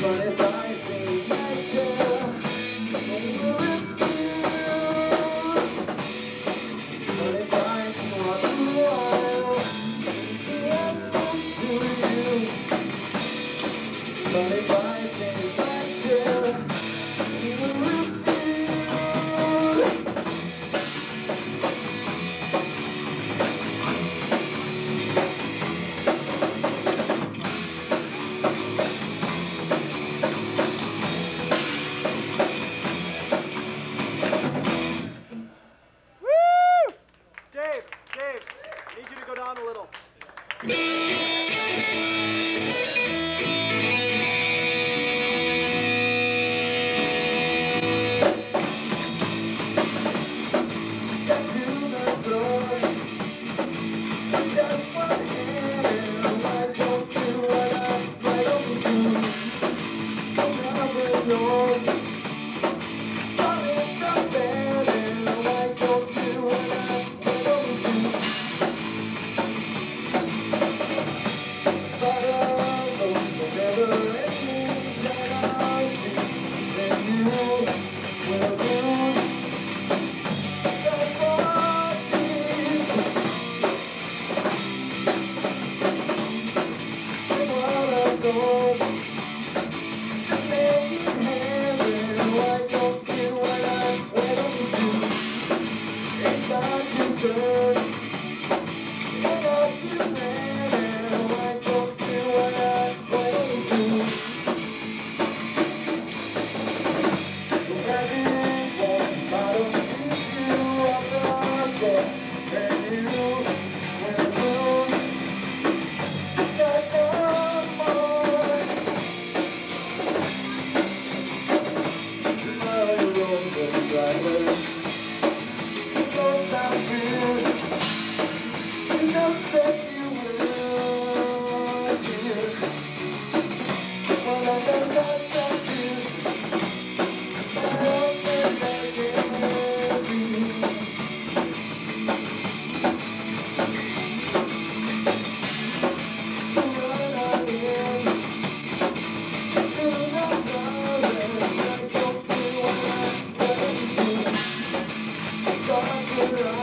Dave, go down a little. Thank you.